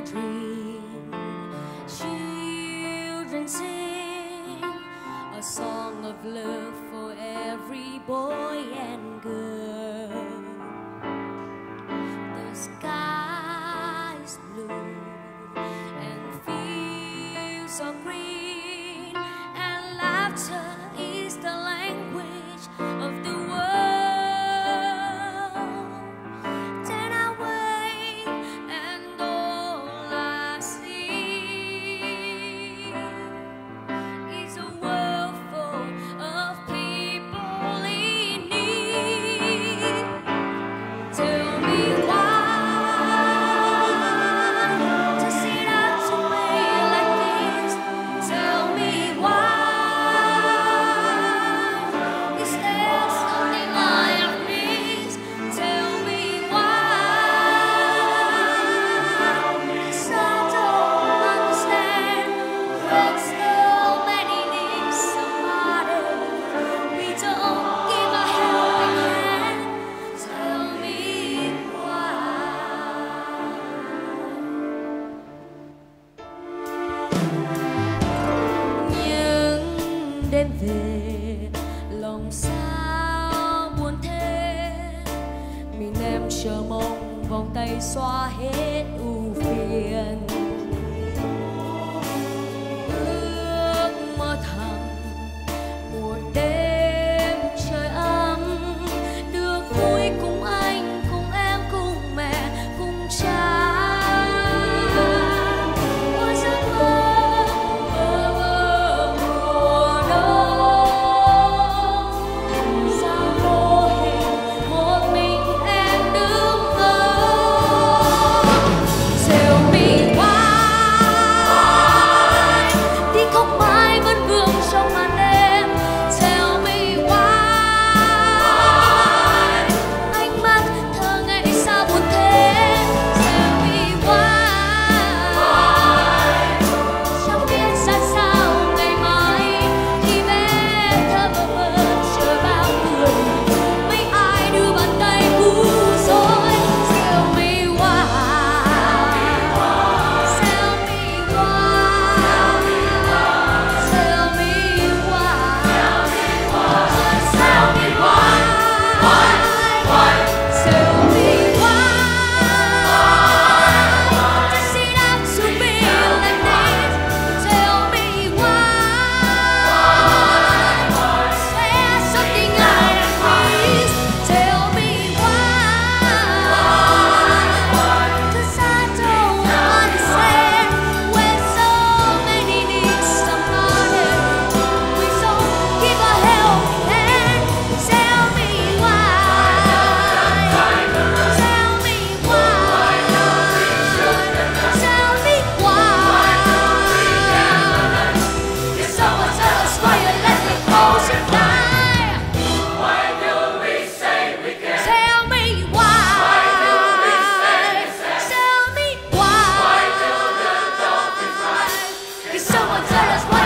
dream. Children sing a song of love for every boy and girl. The sky. đêm về. Lòng sao buồn thế? Mình em chờ mong vòng tay xoa hết. someone tell us